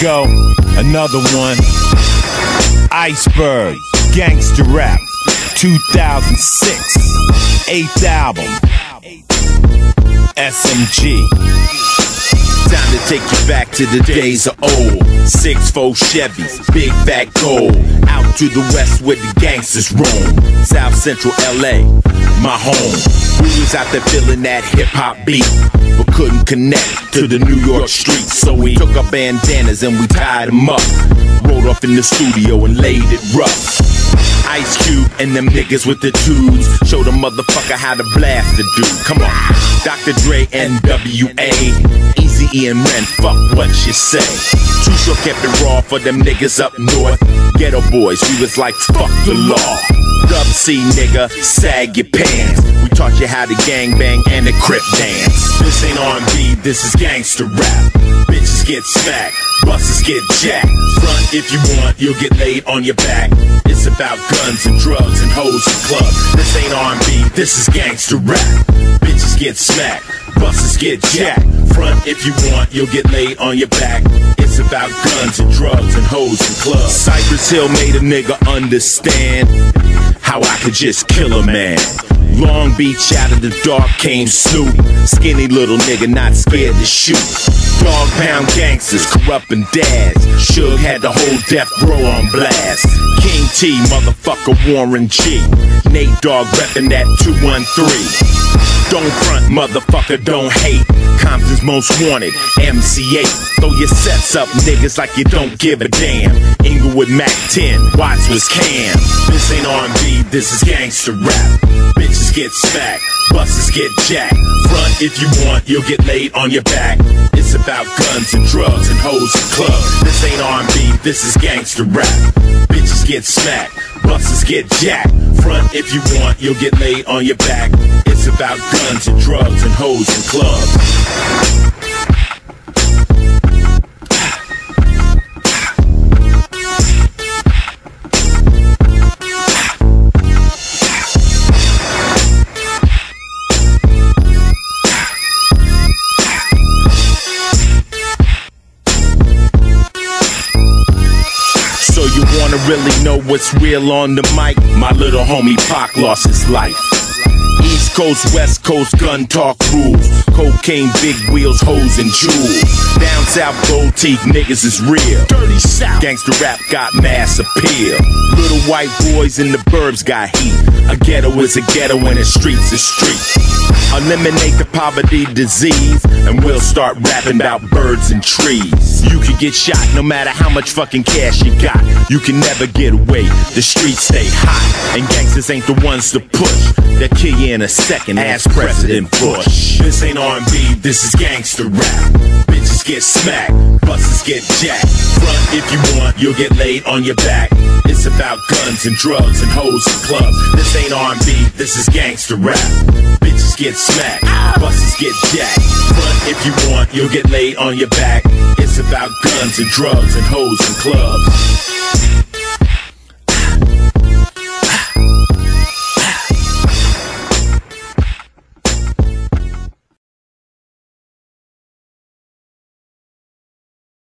go, another one. Iceberg, Gangster Rap, 2006, eighth album. SMG. To take you back to the days of old. Six four Chevys, big fat gold. Out to the west where the gangsters roam. South Central LA, my home. We was out there feeling that hip hop beat, but couldn't connect to the New York streets. So we took our bandanas and we tied them up. Rolled off in the studio and laid it rough. Ice Cube and them niggas with the tubes. Show the motherfucker how to blast the dude. Come on. Dr. Dre, NWA. Eazy And Ren, fuck what you say. Too Short kept it raw for them niggas up north. Geto Boys, we was like, fuck the law. Dub C nigga, sag your pants. We taught you how to gang bang and the crip dance. This ain't R&B, this is gangster rap. Bitches get smacked, buses get jacked. Front if you want, you'll get laid on your back. It's about guns and drugs and hoes and clubs. This ain't R&B, this is gangster rap. Bitches get smacked, buses get jacked. Front if you want, you'll get laid on your back. It's about guns and drugs and hoes and clubs. Cypress Hill made a nigga understand how I could just kill a man. Long Beach out of the dark came Snoop. Skinny little nigga not scared to shoot. Dogg Pound gangsters, Kurupt and Daz. Suge had the whole death row on blast. King T, motherfucker Warren G. Nate Dogg reppin' that 213. Don't front, motherfucker, don't hate. Compton's most wanted, MC Eiht. Throw your sets up, niggas, like you don't give a damn. Inglewood Mack 10, Watts was Kam. This ain't R&B, this is gangster rap. Bitches get smacked, buses get jacked. Front if you want, you'll get laid on your back. It's about guns and drugs and hoes and clubs. This ain't R&B, this is gangster rap. Bitches get smacked, buses get jacked. Front if you want, you'll get laid on your back. It's about guns and drugs and hoes and clubs. Wanna really know what's real on the mic? My little homie Pac lost his life. Coast, West Coast, gun talk rules. Cocaine, big wheels, hoes, and jewels. Down south, gold teeth, niggas is real. Dirty South, gangster rap got mass appeal. Little white boys in the burbs got heat. A ghetto is a ghetto and the streets is street. Eliminate the poverty disease, and we'll start rapping about birds and trees. You can get shot no matter how much fucking cash you got. You can never get away. The streets stay hot, and gangsters ain't the ones to push. They'll kill you in a second, ask President Bush. This ain't R&B, this is gangster rap. Bitches get smacked, buses get jacked. Front if you want, you'll get laid on your back. It's about guns and drugs and hoes and clubs. This ain't R&B, this is gangster rap. Bitches get smacked, buses get jacked. Front if you want, you'll get laid on your back. It's about guns and drugs and hoes and clubs.